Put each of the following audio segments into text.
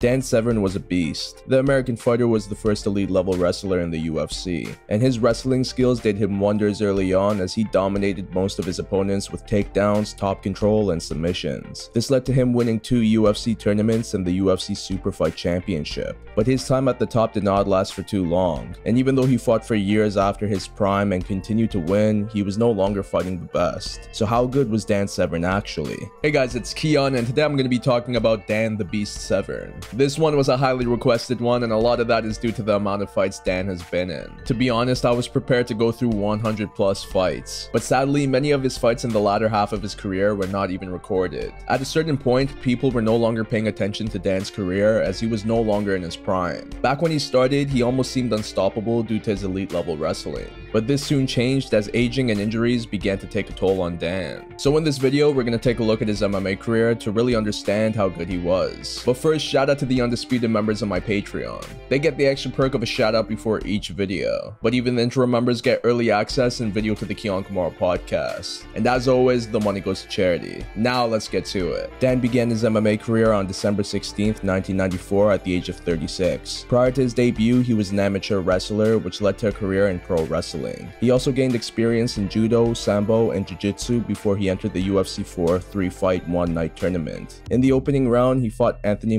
Dan Severn was a beast. The American fighter was the first elite level wrestler in the UFC, and his wrestling skills did him wonders early on as he dominated most of his opponents with takedowns, top control, and submissions. This led to him winning two UFC tournaments and the UFC Superfight Championship. But his time at the top did not last for too long, and even though he fought for years after his prime and continued to win, he was no longer fighting the best. So how good was Dan Severn actually? Hey guys, it's Kiiyon, and today I'm going to be talking about Dan the Beast Severn. This one was a highly requested one and a lot of that is due to the amount of fights Dan has been in. To be honest, I was prepared to go through 100 plus fights, but sadly many of his fights in the latter half of his career were not even recorded. At a certain point, people were no longer paying attention to Dan's career as he was no longer in his prime. Back when he started, he almost seemed unstoppable due to his elite level wrestling. But this soon changed as aging and injuries began to take a toll on Dan. So in this video, we're going to take a look at his MMA career to really understand how good he was. But first, shout out to the undisputed members of my Patreon. They get the extra perk of a shout out before each video, but even the interim members get early access and video to the Kiiyon Kimura podcast. And as always, the money goes to charity. Now let's get to it. Dan began his MMA career on December 16th, 1994 at the age of 36. Prior to his debut, he was an amateur wrestler, which led to a career in pro wrestling. He also gained experience in judo, sambo, and jiu-jitsu before he entered the UFC 4 three-fight one-night tournament. In the opening round, he fought Anthony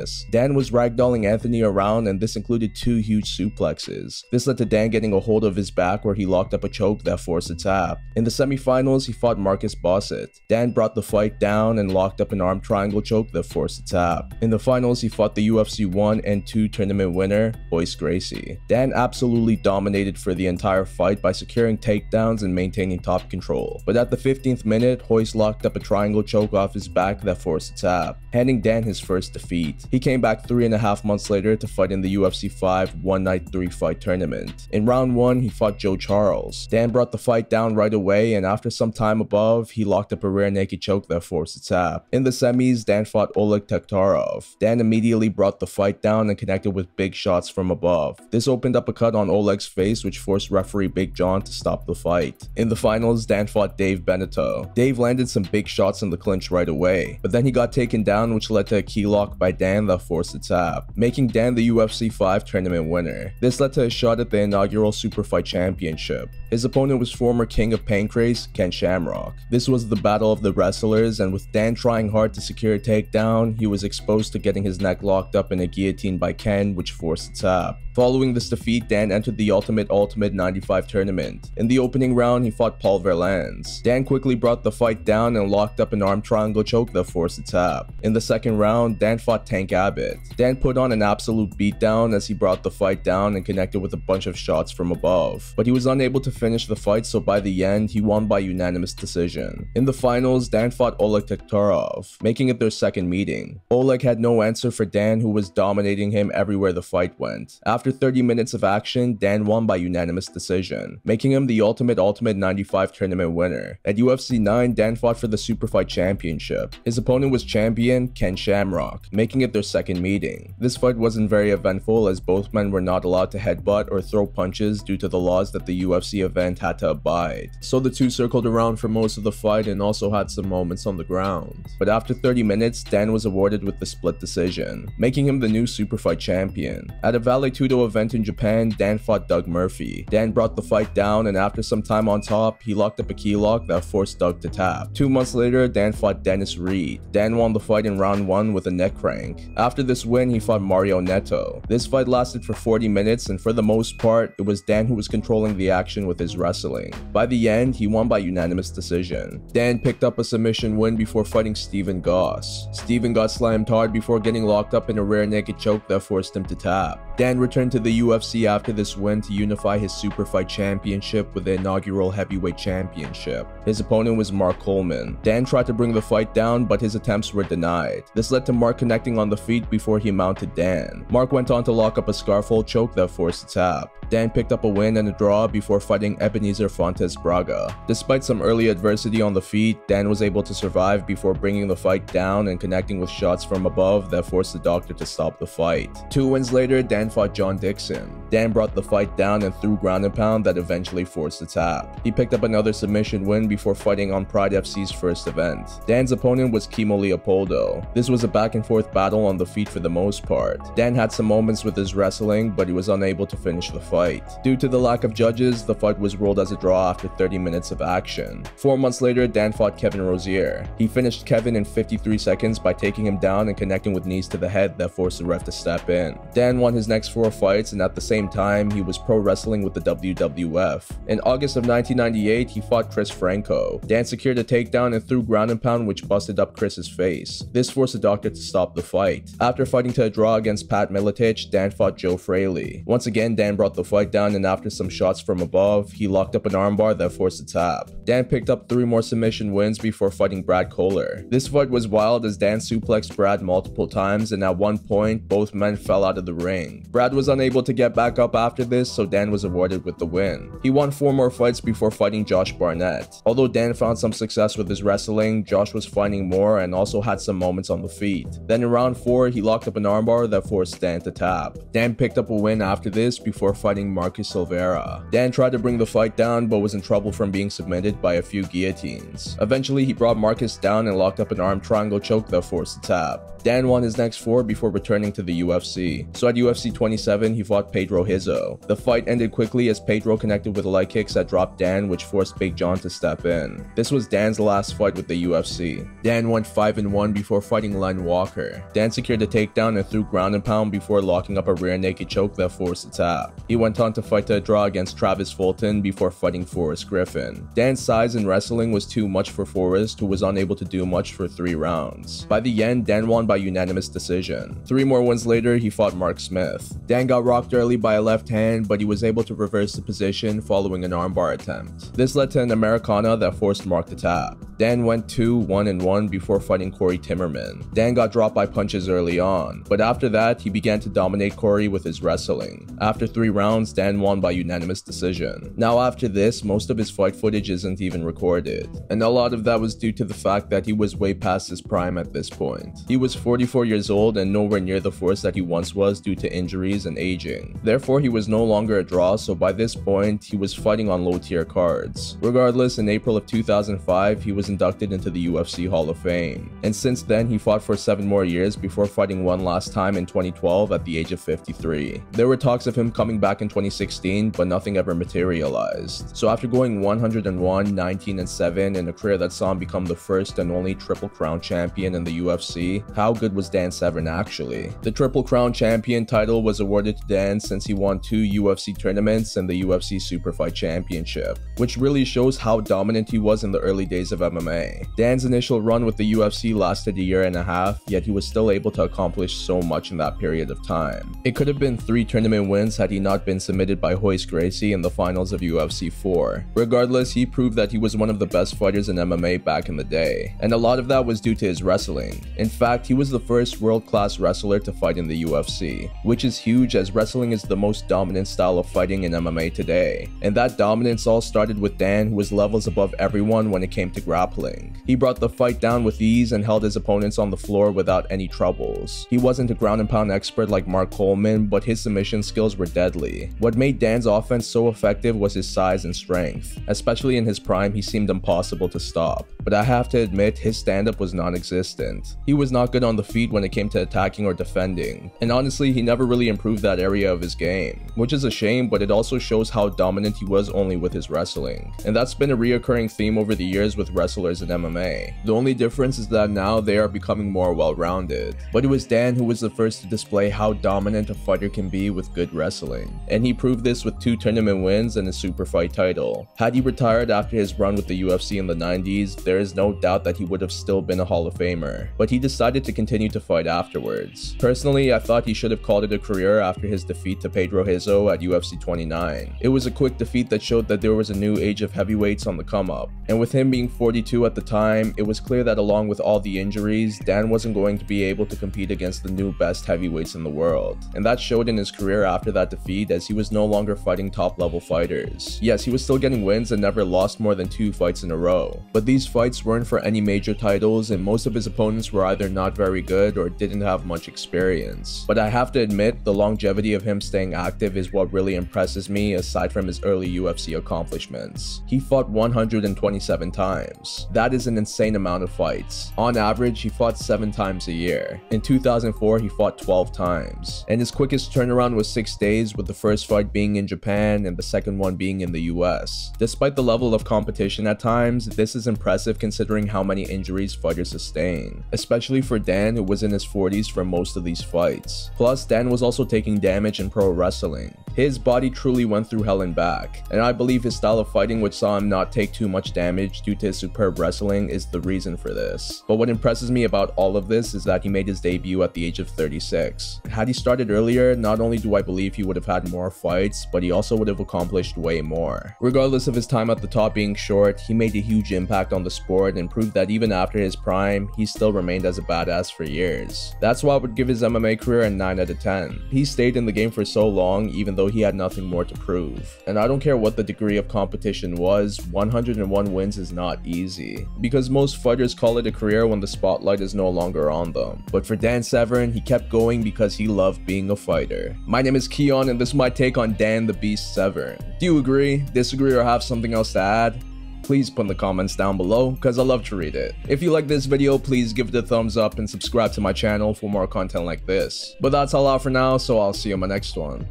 Macias Dan was ragdolling Anthony around and this included two huge suplexes. This led to Dan getting a hold of his back where he locked up a choke that forced a tap. In the semifinals, he fought Marcus Bossett. Dan brought the fight down and locked up an arm triangle choke that forced a tap. In the finals, he fought the UFC 1 and 2 tournament winner, Royce Gracie. Dan absolutely dominated for the entire fight by securing takedowns and maintaining top control. But at the 15th minute, Royce locked up a triangle choke off his back that forced a tap, handing Dan his first defeat. He came back three and a half months later to fight in the UFC 5 one night three fight tournament. In round one, he fought Joe Charles. Dan brought the fight down right away, and after some time above, he locked up a rear naked choke that forced a tap. In the semis, Dan fought Oleg Taktarov. Dan immediately brought the fight down and connected with big shots from above. This opened up a cut on Oleg's face, which forced referee Big John to stop the fight. In the finals, Dan fought Dave Beneteau. Dave landed some big shots in the clinch right away, but then he got taken down, which led to a key lock by Dan That forced the tap, making Dan the UFC 5 tournament winner. This led to a shot at the inaugural Super Fight Championship. His opponent was former King of Pancrase, Ken Shamrock. This was the battle of the wrestlers, and with Dan trying hard to secure a takedown, he was exposed to getting his neck locked up in a guillotine by Ken, which forced a tap. Following this defeat, Dan entered the Ultimate Ultimate 95 tournament. In the opening round, he fought Paul Varelans. Dan quickly brought the fight down and locked up an arm triangle choke that forced a tap. In the second round, Dan fought Tank Abbott. Dan put on an absolute beatdown as he brought the fight down and connected with a bunch of shots from above. But he was unable to finish the fight so by the end, he won by unanimous decision. In the finals, Dan fought Oleg Taktarov, making it their second meeting. Oleg had no answer for Dan who was dominating him everywhere the fight went. After after 30 minutes of action, Dan won by unanimous decision, making him the ultimate Ultimate 95 tournament winner. At UFC 9, Dan fought for the Superfight Championship. His opponent was champion Ken Shamrock, making it their second meeting. This fight wasn't very eventful as both men were not allowed to headbutt or throw punches due to the laws that the UFC event had to abide. So the two circled around for most of the fight and also had some moments on the ground. But after 30 minutes, Dan was awarded with the split decision, making him the new Superfight Champion. At a valet 2 judo event in Japan, Dan fought Doug Murphy. Dan brought the fight down and after some time on top, he locked up a key lock that forced Doug to tap. Two months later, Dan fought Dennis Reed. Dan won the fight in round 1 with a neck crank. After this win, he fought Mario Neto. This fight lasted for 40 minutes and for the most part, it was Dan who was controlling the action with his wrestling. By the end, he won by unanimous decision. Dan picked up a submission win before fighting Stephen Goss. Stephen got slammed hard before getting locked up in a rear naked choke that forced him to tap. Dan returned to the UFC after this win to unify his super fight championship with the inaugural heavyweight championship. His opponent was Mark Coleman. Dan tried to bring the fight down, but his attempts were denied. This led to Mark connecting on the feet before he mounted Dan. Mark went on to lock up a scarfhold choke that forced a tap. Dan picked up a win and a draw before fighting Ebenezer Fontes Braga. Despite some early adversity on the feet, Dan was able to survive before bringing the fight down and connecting with shots from above that forced the doctor to stop the fight. Two wins later, Dan fought John Dixon. Dan brought the fight down and threw ground and pound that eventually forced the tap. He picked up another submission win before fighting on Pride FC's first event. Dan's opponent was Kimo Leopoldo. This was a back and forth battle on the feet for the most part. Dan had some moments with his wrestling, but he was unable to finish the fight. Due to the lack of judges, the fight was ruled as a draw after 30 minutes of action. Four months later, Dan fought Kevin Rosier. He finished Kevin in 53 seconds by taking him down and connecting with knees to the head that forced the ref to step in. Dan won his next four fights and at the same time, he was pro wrestling with the WWF. In August of 1998, he fought Chris Franco. Dan secured a takedown and threw ground and pound which busted up Chris's face. This forced the doctor to stop the fight. After fighting to a draw against Pat Miletich, Dan fought Joe Fraley. Once again, Dan brought the fight down and after some shots from above, he locked up an armbar that forced a tap. Dan picked up three more submission wins before fighting Brad Kohler. This fight was wild as Dan suplexed Brad multiple times and at one point, both men fell out of the ring. Brad was unable to get back up after this, so Dan was awarded with the win. He won four more fights before fighting Josh Barnett. Although Dan found some success with his wrestling, Josh was finding more and also had some moments on the feet. Then in round 4, he locked up an armbar that forced Dan to tap. Dan picked up a win after this before fighting Marcus Silveira. Dan tried to bring the fight down but was in trouble from being submitted by a few guillotines. Eventually, he brought Marcus down and locked up an arm triangle choke that forced the tap. Dan won his next four before returning to the UFC. So at UFC 27, he fought Pedro Rizzo. The fight ended quickly as Pedro connected with leg kicks that dropped Dan which forced Big John to step in. This was Dan's last fight with the UFC. Dan went 5 and 1 before fighting Len Walker. Dan secured a takedown and threw ground and pound before locking up a rear naked choke that forced the tap. He went on to fight a draw against Travis Fulton before fighting Forrest Griffin. Dan's size in wrestling was too much for Forrest who was unable to do much for 3 rounds. By the end, Dan won by unanimous decision. Three more wins later, he fought Mark Smith. Dan got rocked early by a left hand, but he was able to reverse the position following an armbar attempt. This led to an Americana that forced Mark to tap. Dan went 2 1 and 1 before fighting Corey Timmerman. Dan got dropped by punches early on, but after that, he began to dominate Corey with his wrestling. After 3 rounds, Dan won by unanimous decision. Now after this, most of his fight footage isn't even recorded, and a lot of that was due to the fact that he was way past his prime at this point. He was 44 years old and nowhere near the force that he once was due to injuries and aging. Therefore, he was no longer a draw, so by this point, he was fighting on low tier cards. Regardless, in April of 2005, he was inducted into the UFC Hall of Fame. And since then, he fought for 7 more years before fighting one last time in 2012 at the age of 53. There were talks of him coming back in 2016, but nothing ever materialized. So after going 101, 19, and 7 in a career that saw him become the first and only Triple Crown champion in the UFC, how good was Dan Severn actually? The Triple Crown champion title was awarded to Dan since he won two UFC tournaments and the UFC Super Fight Championship, which really shows how dominant he was in the early days of MMA. Dan's initial run with the UFC lasted a year and a half, yet he was still able to accomplish so much in that period of time. It could have been three tournament wins had he not been submitted by Royce Gracie in the finals of UFC 4. Regardless, he proved that he was one of the best fighters in MMA back in the day, and a lot of that was due to his wrestling. In fact, he was the first world-class wrestler to fight in the UFC, which is huge as wrestling is the most dominant style of fighting in MMA today. And that dominance all started with Dan who was levels above everyone when it came to grappling. He brought the fight down with ease and held his opponents on the floor without any troubles. He wasn't a ground and pound expert like Mark Coleman, but his submission skills were deadly. What made Dan's offense so effective was his size and strength. Especially in his prime, he seemed impossible to stop. But I have to admit, his stand-up was non-existent. He was not good on the feet when it came to attacking or defending. And honestly, he never really improved that area of his game. Which is a shame, but it also shows how dominant he was only with his wrestling. And that's been a reoccurring theme over the years with wrestlers in MMA. The only difference is that now they are becoming more well-rounded. But it was Dan who was the first to display how dominant a fighter can be with good wrestling. And he proved this with two tournament wins and a super fight title. Had he retired after his run with the UFC in the 90s, there is no doubt that he would have still been a Hall of Famer. But he decided to continue to fight afterwards. Personally, I thought he should have called it a career after his defeat to Pedro Rizzo at UFC 29. It was a quick defeat that showed that there was a new age of heavyweights on the come up. And with him being 42 at the time, it was clear that along with all the injuries, Dan wasn't going to be able to compete against the new best heavyweights in the world. And that showed in his career after that defeat as he was no longer fighting top level fighters. Yes, he was still getting wins and never lost more than two fights in a row. But these fights weren't for any major titles and most of his opponents were either not very good or didn't have much experience. But I have to admit, admit, the longevity of him staying active is what really impresses me aside from his early UFC accomplishments. He fought 127 times. That is an insane amount of fights. On average, he fought 7 times a year. In 2004, he fought 12 times. And his quickest turnaround was 6 days with the first fight being in Japan and the second one being in the US. Despite the level of competition at times, this is impressive considering how many injuries fighters sustain, especially for Dan who was in his 40s for most of these fights. Plus, Dan was also taking damage in pro wrestling. His body truly went through hell and back, and I believe his style of fighting which saw him not take too much damage due to his superb wrestling is the reason for this. But what impresses me about all of this is that he made his debut at the age of 36. Had he started earlier, not only do I believe he would have had more fights, but he also would have accomplished way more. Regardless of his time at the top being short, he made a huge impact on the sport and proved that even after his prime, he still remained as a badass for years. That's why I would give his MMA career a 9 out of 10. He stayed in the game for so long even though he had nothing more to prove. And I don't care what the degree of competition was, 101 wins is not easy. Because most fighters call it a career when the spotlight is no longer on them. But for Dan Severn, he kept going because he loved being a fighter. My name is Kiiyon and this is my take on Dan the Beast Severn. Do you agree, disagree, or have something else to add? please put in the comments down below because I love to read it. If you like this video, please give it a thumbs up and subscribe to my channel for more content like this. But that's all out for now, so I'll see you in my next one.